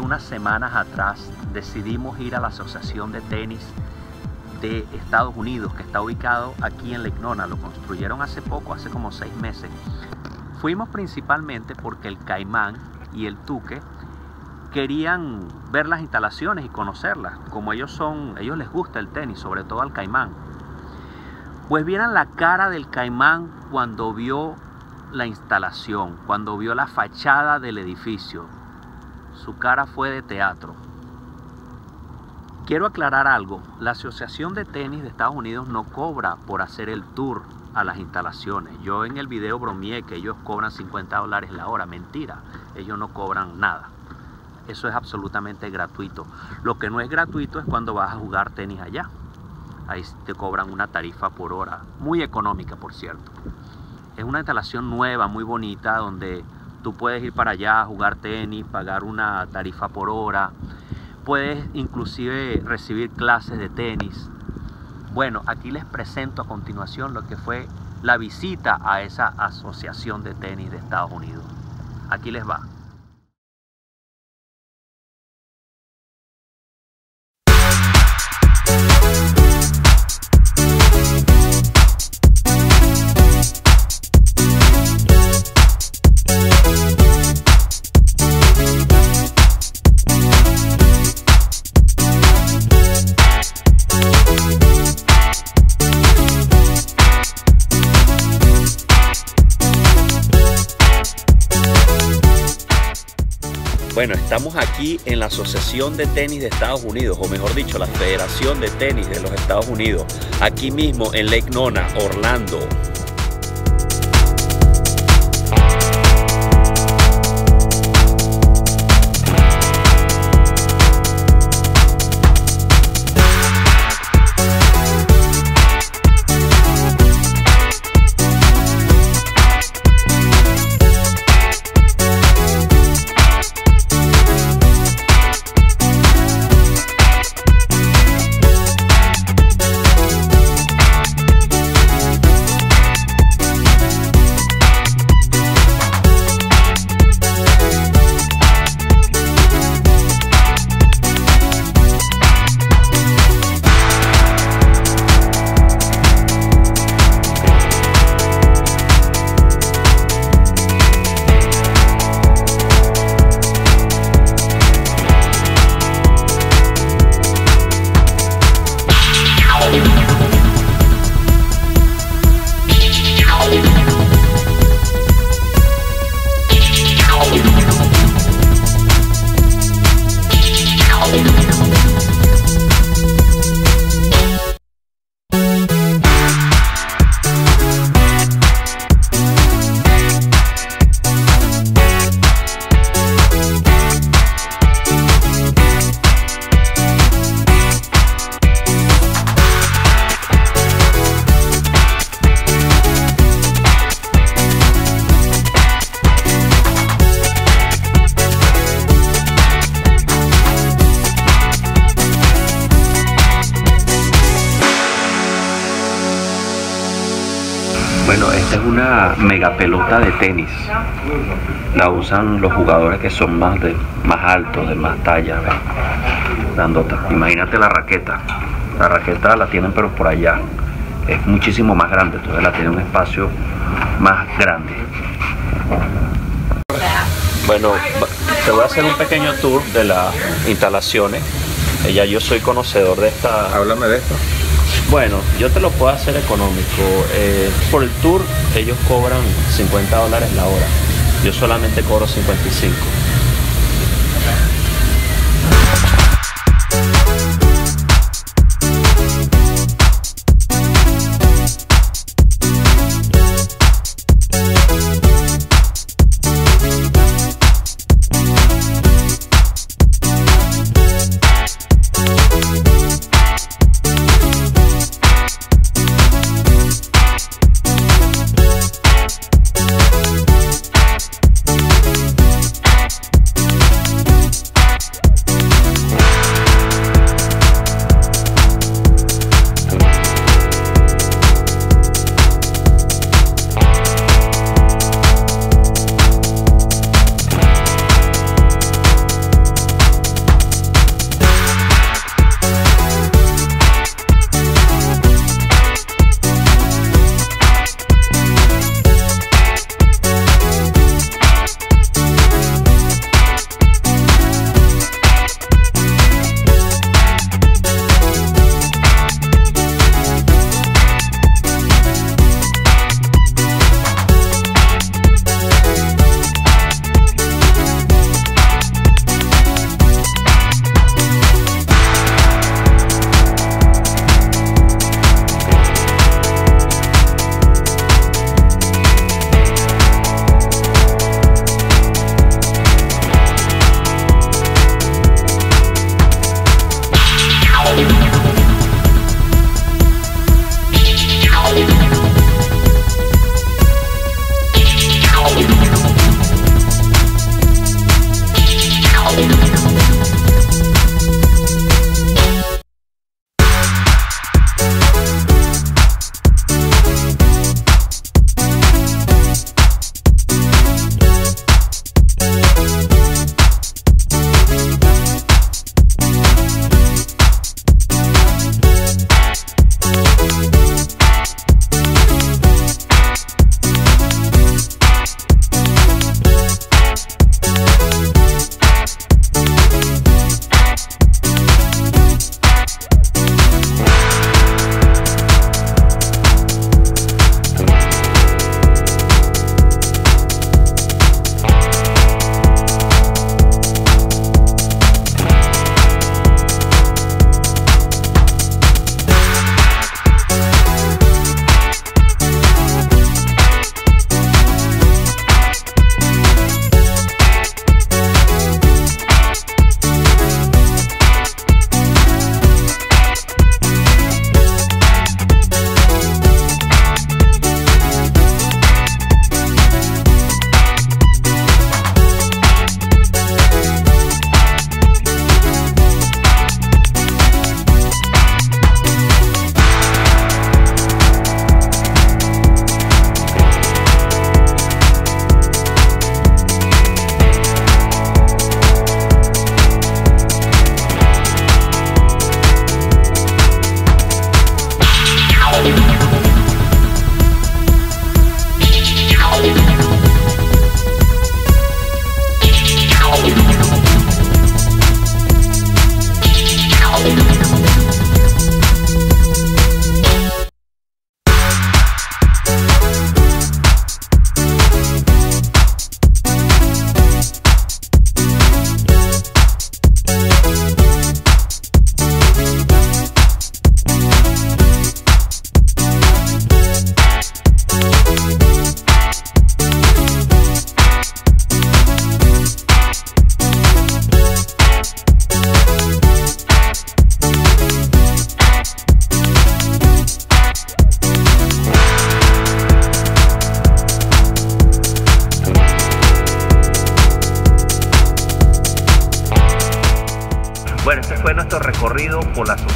unas semanas atrás decidimos ir a la Asociación de Tenis de Estados Unidos, que está ubicado aquí en Lake Nona. Lo construyeron hace poco, hace como seis meses. Fuimos principalmente porque el Caimán y el Tuque querían ver las instalaciones y conocerlas. Como ellos son, ellos les gusta el tenis, sobre todo al Caimán. Pues vieran la cara del Caimán cuando vio la instalación, cuando vio la fachada del edificio, su cara fue de teatro. Quiero aclarar algo, la Asociación de Tenis de Estados Unidos no cobra por hacer el tour a las instalaciones. Yo en el video bromeé que ellos cobran 50 dólares la hora, mentira, ellos no cobran nada. Eso es absolutamente gratuito. Lo que no es gratuito es cuando vas a jugar tenis allá. Ahí te cobran una tarifa por hora, muy económica por cierto. Es una instalación nueva, muy bonita, donde Tú puedes ir para allá, jugar tenis, pagar una tarifa por hora. Puedes inclusive recibir clases de tenis. Bueno, aquí les presento a continuación lo que fue la visita a esa asociación de tenis de Estados Unidos. Aquí les va. Bueno, estamos aquí en la Asociación de Tenis de Estados Unidos, o mejor dicho, la Federación de Tenis de los Estados Unidos, aquí mismo en Lake Nona, Orlando. Bueno, esta es una mega pelota de tenis. La usan los jugadores que son más de más altos, de más talla. Imagínate la raqueta. La raqueta la tienen pero por allá. Es muchísimo más grande, entonces la tiene un espacio más grande. Bueno, te voy a hacer un pequeño tour de las instalaciones. Ya yo soy conocedor de esta. Háblame de esto. Bueno, yo te lo puedo hacer económico. Eh, por el tour ellos cobran 50 dólares la hora. Yo solamente cobro 55.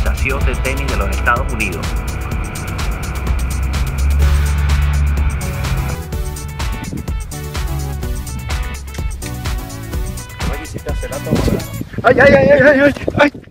Asociación de Tenis de los Estados Unidos. ¡Ay, ay, ay, ay, ay! ay.